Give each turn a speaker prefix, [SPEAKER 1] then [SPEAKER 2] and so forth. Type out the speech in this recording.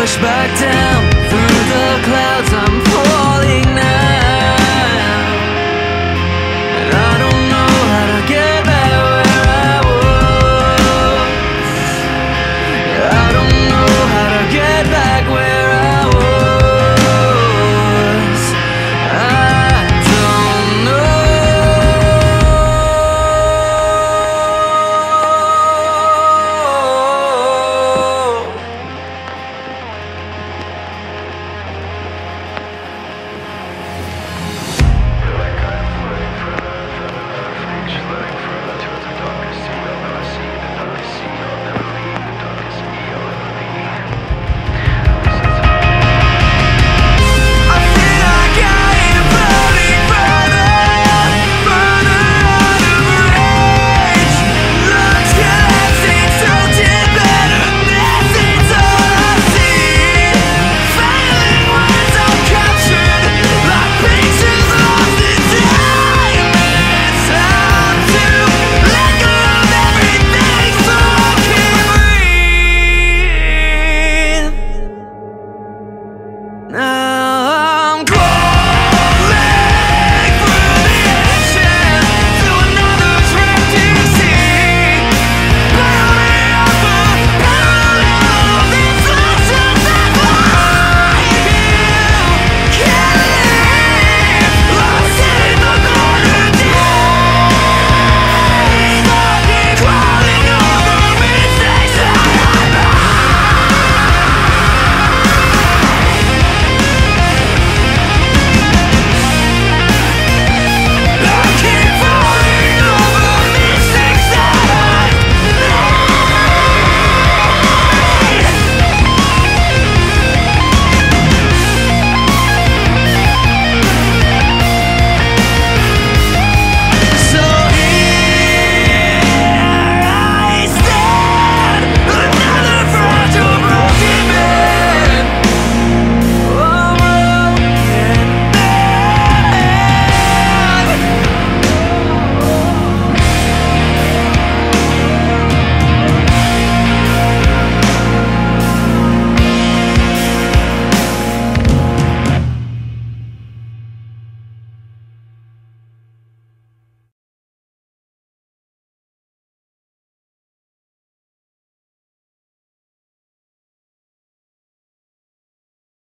[SPEAKER 1] Push back down through the clouds. I'm Now